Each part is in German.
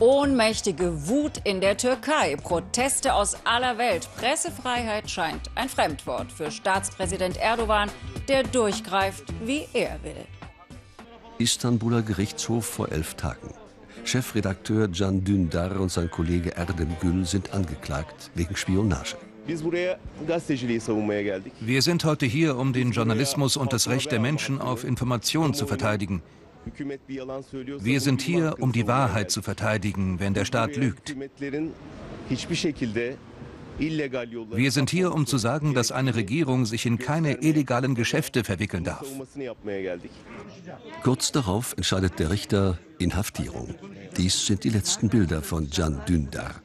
Ohnmächtige Wut in der Türkei, Proteste aus aller Welt. Pressefreiheit scheint ein Fremdwort für Staatspräsident Erdogan, der durchgreift, wie er will. Istanbuler Gerichtshof vor elf Tagen. Chefredakteur Can Dündar und sein Kollege Erdem Gül sind angeklagt wegen Spionage. Wir sind heute hier, um den Journalismus und das Recht der Menschen auf Information zu verteidigen. Wir sind hier, um die Wahrheit zu verteidigen, wenn der Staat lügt. Wir sind hier, um zu sagen, dass eine Regierung sich in keine illegalen Geschäfte verwickeln darf. Kurz darauf entscheidet der Richter Inhaftierung. Dies sind die letzten Bilder von Can Dündar.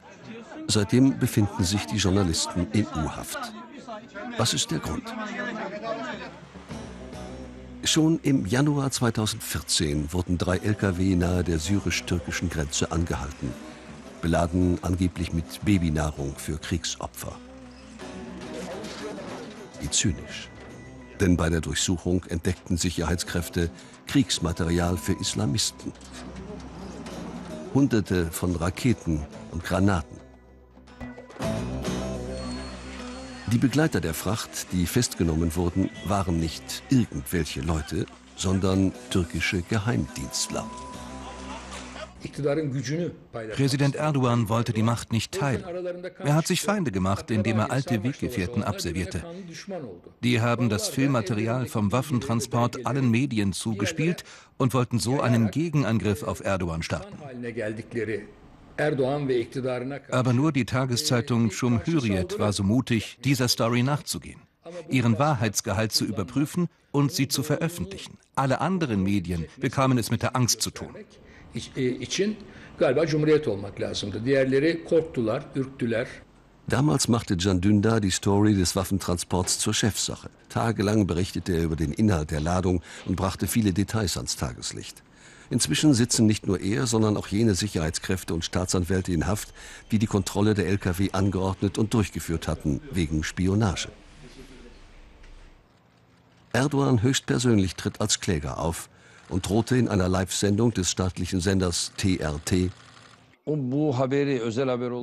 Seitdem befinden sich die Journalisten in U-Haft. Was ist der Grund? Schon im Januar 2014 wurden drei Lkw nahe der syrisch-türkischen Grenze angehalten, beladen angeblich mit Babynahrung für Kriegsopfer. Wie zynisch. Denn bei der Durchsuchung entdeckten Sicherheitskräfte Kriegsmaterial für Islamisten. Hunderte von Raketen und Granaten. Die Begleiter der Fracht, die festgenommen wurden, waren nicht irgendwelche Leute, sondern türkische Geheimdienstler. Präsident Erdogan wollte die Macht nicht teilen. Er hat sich Feinde gemacht, indem er alte Weggefährten abservierte. Die haben das Filmmaterial vom Waffentransport allen Medien zugespielt und wollten so einen Gegenangriff auf Erdogan starten. Aber nur die Tageszeitung Cumhuriyet war so mutig, dieser Story nachzugehen, ihren Wahrheitsgehalt zu überprüfen und sie zu veröffentlichen. Alle anderen Medien bekamen es mit der Angst zu tun. Damals machte Can Dündar die Story des Waffentransports zur Chefsache. Tagelang berichtete er über den Inhalt der Ladung und brachte viele Details ans Tageslicht. Inzwischen sitzen nicht nur er, sondern auch jene Sicherheitskräfte und Staatsanwälte in Haft, die die Kontrolle der Lkw angeordnet und durchgeführt hatten, wegen Spionage. Erdogan höchstpersönlich tritt als Kläger auf und drohte in einer Live-Sendung des staatlichen Senders TRT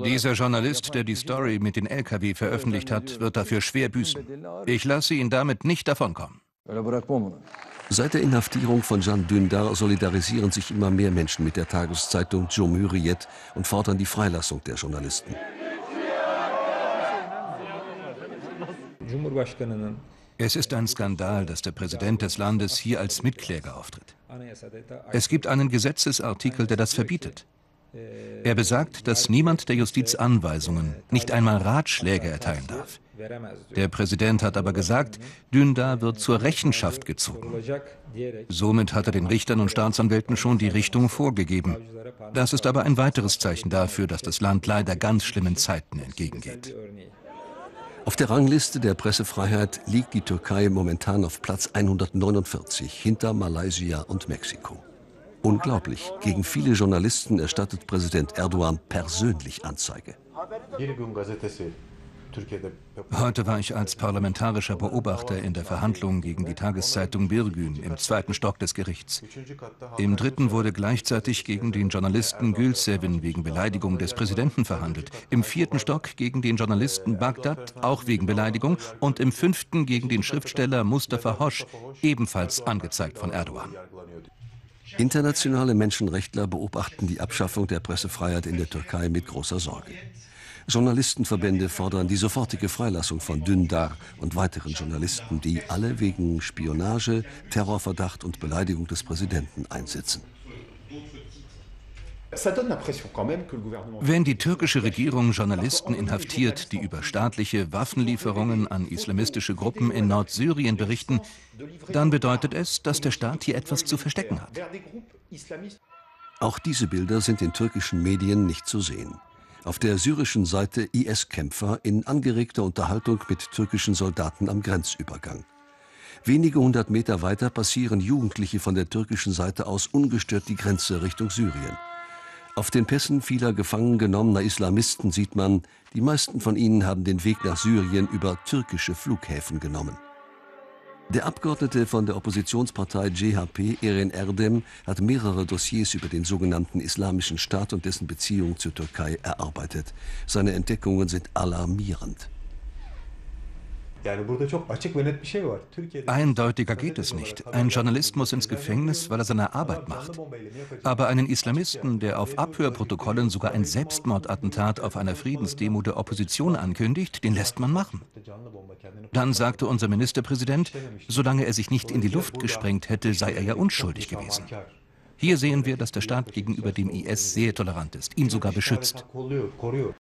dieser Journalist, der die Story mit den Lkw veröffentlicht hat, wird dafür schwer büßen. Ich lasse ihn damit nicht davonkommen. Seit der Inhaftierung von Can Dündar solidarisieren sich immer mehr Menschen mit der Tageszeitung Cumhuriyet und fordern die Freilassung der Journalisten. Es ist ein Skandal, dass der Präsident des Landes hier als Mitkläger auftritt. Es gibt einen Gesetzesartikel, der das verbietet. Er besagt, dass niemand der Justiz Anweisungen, nicht einmal Ratschläge erteilen darf. Der Präsident hat aber gesagt, Dündar wird zur Rechenschaft gezogen. Somit hat er den Richtern und Staatsanwälten schon die Richtung vorgegeben. Das ist aber ein weiteres Zeichen dafür, dass das Land leider ganz schlimmen Zeiten entgegengeht. Auf der Rangliste der Pressefreiheit liegt die Türkei momentan auf Platz 149 hinter Malaysia und Mexiko. Unglaublich, gegen viele Journalisten erstattet Präsident Erdogan persönlich Anzeige. Heute war ich als parlamentarischer Beobachter in der Verhandlung gegen die Tageszeitung Birgün im zweiten Stock des Gerichts. Im dritten wurde gleichzeitig gegen den Journalisten Gülsevin wegen Beleidigung des Präsidenten verhandelt. Im vierten Stock gegen den Journalisten Bagdad, auch wegen Beleidigung. Und im fünften gegen den Schriftsteller Mustafa Hosch, ebenfalls angezeigt von Erdogan. Internationale Menschenrechtler beobachten die Abschaffung der Pressefreiheit in der Türkei mit großer Sorge. Journalistenverbände fordern die sofortige Freilassung von Dündar und weiteren Journalisten, die alle wegen Spionage, Terrorverdacht und Beleidigung des Präsidenten einsetzen. Wenn die türkische Regierung Journalisten inhaftiert, die über staatliche Waffenlieferungen an islamistische Gruppen in Nordsyrien berichten, dann bedeutet es, dass der Staat hier etwas zu verstecken hat. Auch diese Bilder sind in türkischen Medien nicht zu sehen. Auf der syrischen Seite IS-Kämpfer in angeregter Unterhaltung mit türkischen Soldaten am Grenzübergang. Wenige hundert Meter weiter passieren Jugendliche von der türkischen Seite aus ungestört die Grenze Richtung Syrien. Auf den Pässen vieler gefangen genommener Islamisten sieht man, die meisten von ihnen haben den Weg nach Syrien über türkische Flughäfen genommen. Der Abgeordnete von der Oppositionspartei CHP, Eren Erdem, hat mehrere Dossiers über den sogenannten Islamischen Staat und dessen Beziehung zur Türkei erarbeitet. Seine Entdeckungen sind alarmierend. Eindeutiger geht es nicht. Ein Journalist muss ins Gefängnis, weil er seine Arbeit macht. Aber einen Islamisten, der auf Abhörprotokollen sogar ein Selbstmordattentat auf einer Friedensdemo der Opposition ankündigt, den lässt man machen. Dann sagte unser Ministerpräsident, solange er sich nicht in die Luft gesprengt hätte, sei er ja unschuldig gewesen. Hier sehen wir, dass der Staat gegenüber dem IS sehr tolerant ist, ihn sogar beschützt.